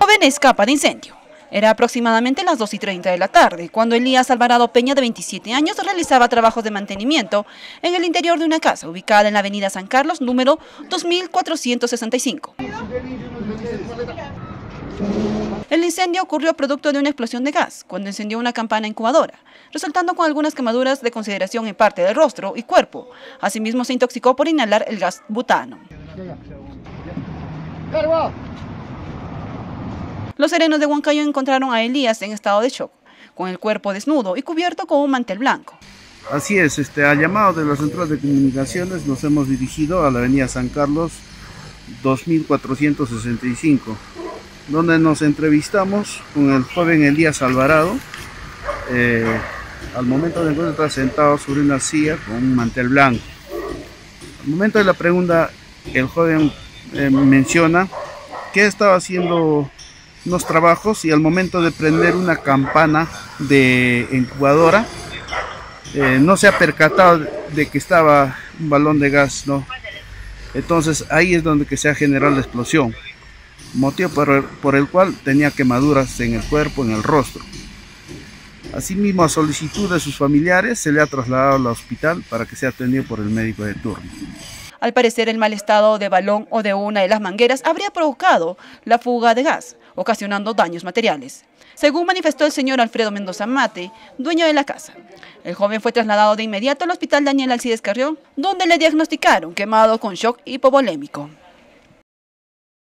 Joven escapa de incendio. Era aproximadamente las 2 y 30 de la tarde, cuando Elías Alvarado Peña, de 27 años, realizaba trabajos de mantenimiento en el interior de una casa ubicada en la avenida San Carlos, número 2465. El incendio ocurrió producto de una explosión de gas, cuando encendió una campana incubadora, resultando con algunas quemaduras de consideración en parte del rostro y cuerpo. Asimismo, se intoxicó por inhalar el gas butano. Los serenos de Huancayo encontraron a Elías en estado de shock, con el cuerpo desnudo y cubierto con un mantel blanco. Así es, este, al llamado de la Central de Comunicaciones nos hemos dirigido a la avenida San Carlos 2465, donde nos entrevistamos con el joven Elías Alvarado. Eh, al momento de encuentro sentado sobre una silla con un mantel blanco. Al momento de la pregunta, el joven eh, menciona que estaba haciendo unos trabajos y al momento de prender una campana de incubadora eh, no se ha percatado de que estaba un balón de gas, ¿no? Entonces ahí es donde que se ha generado la explosión, motivo por el, cual tenía quemaduras en el cuerpo, en el rostro. Asimismo, a solicitud de sus familiares, se le ha trasladado al hospital para que sea atendido por el médico de turno. Al parecer, el mal estado de balón o de una de las mangueras habría provocado la fuga de gas, ocasionando daños materiales. Según manifestó el señor Alfredo Mendoza Mate, dueño de la casa. El joven fue trasladado de inmediato al hospital Daniel Alcides Carrión, donde le diagnosticaron quemado con shock hipovolémico.